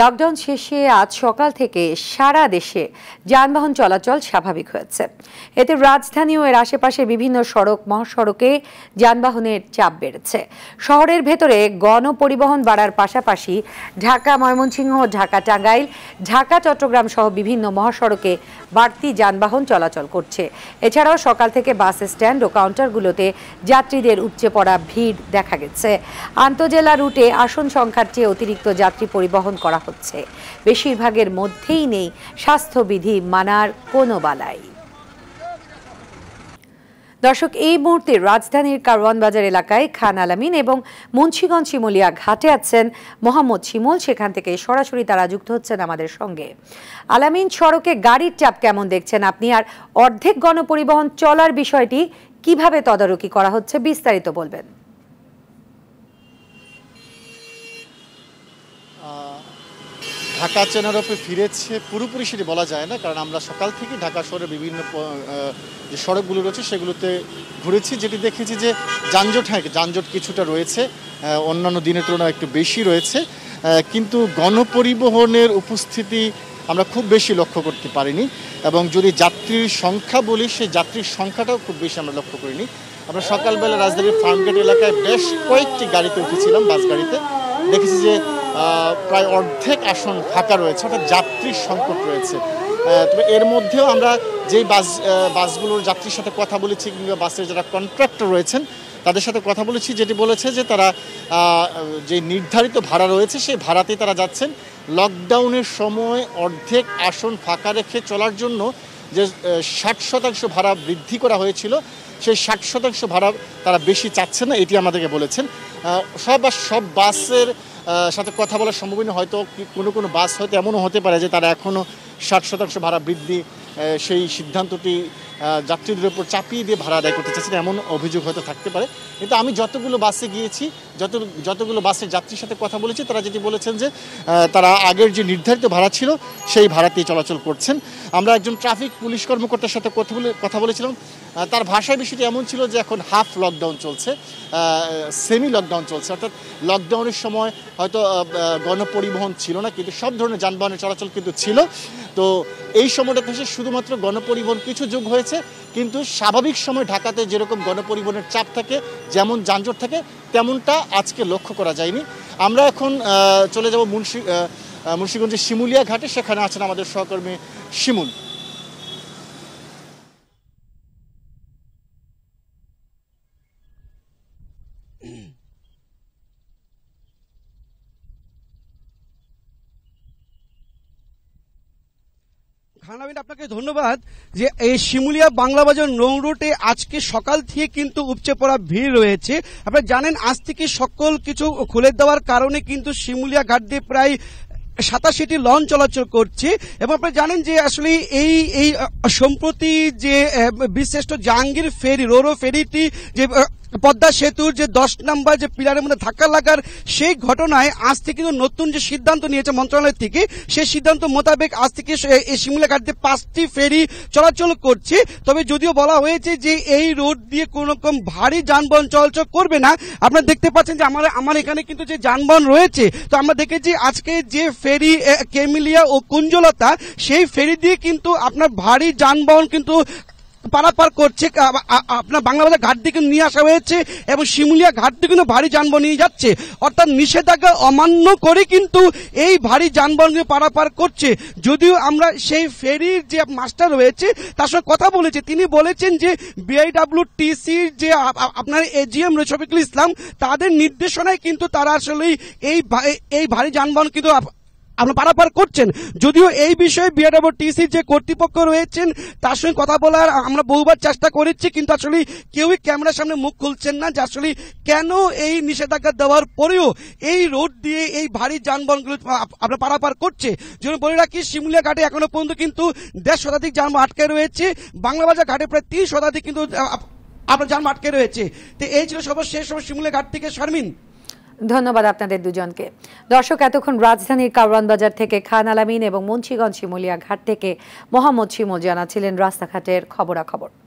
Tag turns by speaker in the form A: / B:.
A: Lockdown শেষে আজ সকাল থেকে সারা দেশে যানবাহন চলাচল স্বাভাবিক হয়েছে। এতে রাজধানী ও এর আশেপাশে বিভিন্ন সড়ক, মহাসড়কে যানবাহনের চাপ বেড়েছে। শহরের ভেতরে গণপরিবহন বাড়ার পাশাপাশি ঢাকা, ময়মনসিংহ, ঢাকা, টাঙ্গাইল, ঢাকা, চট্টগ্রাম সহ বিভিন্ন মহাসড়কে বাড়তি যানবাহন চলাচল করছে। এছাড়াও সকাল থেকে বাস স্ট্যান্ড ও কাউন্টারগুলোতে যাত্রীদের উপচে পড়া ভিড় দেখা গেছে। আন্তজেলা রুটে আসন সংখ্যার চেয়ে অতিরিক্ত যাত্রী পরিবহন করা হচ্ছে। বেশিরভাগের মধ্যেই নেই স্বাস্থ্যবিধি মানার কোনো বালাই। দর্শক, এই মুহূর্তে রাজধানীর কারওয়ান বাজার এলাকায় খান আলামিন এবং মুন্সীগঞ্জ শিমুলিয়া ঘাটে আছেন মোহাম্মদ শিমুল। সেখান থেকে সরাসরি তারা যুক্ত হচ্ছেন আমাদের সঙ্গে। আলামিন সড়কে গাড়ির চাপ কেমন দেখছেন আপনি? আর অর্ধেক গণপরিবহন চলার বিষয়টি কীভাবে তদারকি করা হচ্ছে বিস্তারিত বলবেন।
B: ঢাকা চেনারপে ফিরেছে, পুরোপুরি সেটি বলা যায় না, কারণ আমরা সকাল থেকে ঢাকা শহরে বিভিন্ন যে সড়কগুলো রয়েছে সেগুলোতে ঘুরেছি, যেটি দেখেছি যে যানজট হ্যাঁ যানজট কিছুটা রয়েছে অন্যান্য দিনের তুলনায় একটু বেশি রয়েছে কিন্তু গণপরিবহনের উপস্থিতি আমরা খুব বেশি লক্ষ্য করতে পারিনি, এবং যদি যাত্রীর সংখ্যা বলি, সেই যাত্রীর সংখ্যাটাও খুব বেশি আমরা লক্ষ্য করিনি। আমরা সকালবেলা রাজধানীর ফার্মগেট এলাকায় বেশ কয়েকটি গাড়িতে উঠেছিলাম, বাস গাড়িতে। দেখেছি যে প্রায় অর্ধেক আসন ফাঁকা রয়েছে, অর্থাৎ যাত্রীর সংকট রয়েছে। তবে এর মধ্যেও আমরা যেই বাস বাসগুলোর যাত্রীর সাথে কথা বলেছি কিংবা বাসের যারা কন্ট্রাক্টর রয়েছেন, তাদের সাথে কথা বলেছি, যেটি বলেছে যে তারা যে নির্ধারিত ভাড়া রয়েছে, সেই ভাড়াতেই তারা যাচ্ছেন। লকডাউনের সময় অর্ধেক আসন ফাঁকা রেখে চলার জন্য যে ষাট শতাংশ ভাড়া বৃদ্ধি করা হয়েছিল সেই ষাট শতাংশ ভাড়া তারা বেশি চাচ্ছে না, এটি আমাদেরকে বলেছেন। সব সব বাসের সাথে কথা বলার সম্ভাবনা হয়তো কোনো কোনো বাস হয়তো এমনও হতে পারে যে তারা এখনও ষাট শতাংশ ভাড়া বৃদ্ধি সেই সিদ্ধান্তটি যাত্রীদের উপর চাপিয়ে দিয়ে ভাড়া আদায় করতে চাচ্ছেন, এমন অভিযোগ হয়তো থাকতে পারে। কিন্তু আমি যতগুলো বাসে গিয়েছি, যত, যতগুলো বাসের যাত্রীর সাথে কথা বলেছি, তারা যেটি বলেছেন যে তারা আগের যে নির্ধারিত ভাড়া ছিল, সেই ভাড়াতেই চলাচল করছেন। আমরা একজন ট্রাফিক পুলিশ কর্মকর্তার সাথে কথা বলে, কথা বলেছিলাম। তার ভাষায় বিষয়টি এমন ছিল যে, এখন হাফ লকডাউন চলছে সেমি লকডাউন চলছে। অর্থাৎ লকডাউনের সময় হয়তো গণপরিবহন ছিল না, কিন্তু সব ধরনের যানবাহনের চলাচল কিন্তু ছিল। তো এই সময়টাতে শুধুমাত্র গণপরিবহন কিছু যোগ হয়েছে, কিন্তু স্বাভাবিক সময় ঢাকাতে যেরকম গণপরিবহনের চাপ থাকে, যেমন যানজট থাকে, তেমনটা আজকে লক্ষ্য করা যায়নি। আমরা এখন চলে যাব মুন্সি মুন্সিগঞ্জের শিমুলিয়া ঘাটে, সেখানে আছেন আমাদের সহকর্মী শিমুল।
C: খানাবিন আপনাকে ধন্যবাদ যে এই শিমুলিয়া বাংলা বাজার নৌ রুটে আজকে সকাল থেকে কিন্তু উপচে পড়া ভিড় রয়েছে। আপনারা জানেন, আজ থেকে সকল কিছু খুলে দেওয়ার কারণে কিন্তু শিমুলিয়া ঘাট দিয়ে প্রায় সাতাশিটি লঞ্চ চলাচল করছে এবং আপনারা জানেন যে আসলে এই এই সম্প্রতি যে বিশিষ্ট জাহাঙ্গীর ফেরি, রোরো ফেরিটি যে পদ্মা সেতুর যে দশ নম্বর যে পিলারের মধ্যে ধাক্কা লাগার সেই ঘটনায় আজ থেকে কিন্তু নতুন যে সিদ্ধান্ত নিয়েছে মন্ত্রণালয় থেকে, সেই সিদ্ধান্ত মোতাবেক আজ থেকে এই শিমলা ঘাট দিয়ে পাঁচটি ফেরি চলাচল করছে। তবে যদিও বলা হয়েছে যে এই রোড দিয়ে কোন রকম ভারী যানবাহন চলাচল করবে না, আপনারা দেখতে পাচ্ছেন যে আমার আমার এখানে কিন্তু যে যানবাহন রয়েছে, তো আমরা দেখেছি আজকে যে ফেরি কেমিলিয়া ও কুঞ্জলতা, সেই ফেরি দিয়ে কিন্তু আপনার ভারী যানবাহন কিন্তু পারাপার করছে আপনার বাংলা বাংলাবাজার ঘাট দিকে নিয়ে আসা হয়েছে এবং শিমুলিয়া ঘাট দিকে ভারী যানবাহন নিয়ে যাচ্ছে। অর্থাৎ নিষেধাজ্ঞা অমান্য করে কিন্তু এই ভারী যানবাহনগুলো পারাপার করছে। যদিও আমরা সেই ফেরির যে মাস্টার রয়েছে, তার সঙ্গে কথা বলেছি। তিনি বলেছেন যে বিআইডাব্লিউ টিসির যে আপনার এজিএম রশফিকুল ইসলাম, তাদের নির্দেশনায় কিন্তু তারা আসলে এই এই ভারী যানবাহন কিন্তু আপনার পারাপার করছেন। যদিও এই বিষয়ে টিসির যে কর্তৃপক্ষ রয়েছেন, তার সঙ্গে কথা বলার আমরা বহুবার চেষ্টা করেছি, কিন্তু আসলে কেউই ক্যামেরার সামনে মুখ খুলছেন না, যে আসলে কেন এই নিষেধাজ্ঞা দেওয়ার পরেও এই রোড দিয়ে এই ভারী যানবাহনগুলো আপনার পারাপার করছে। যেমন বলে রাখি শিমুলিয়া ঘাটে এখনও পর্যন্ত কিন্তু দেড় শতাধিক যানবাহন আটকে রয়েছে। বাংলাবাজার ঘাটে প্রায় তিন শতাধিক কিন্তু আপনার যানবাহন আটকে রয়েছে। তো এই ছিল সর্বশেষ শিমুলিয়া ঘাট থেকে শারমিন।
A: ধন্যবাদ আপনাদের দুজনকে। দর্শক, এতক্ষণ রাজধানীর কারওয়ান বাজার থেকে খান আলামিন এবং মুন্সিগঞ্জ শিমুলিয়া ঘাট থেকে মোহাম্মদ শিমুল জানাছিলেন রাস্তাঘাটের খবরাখবর।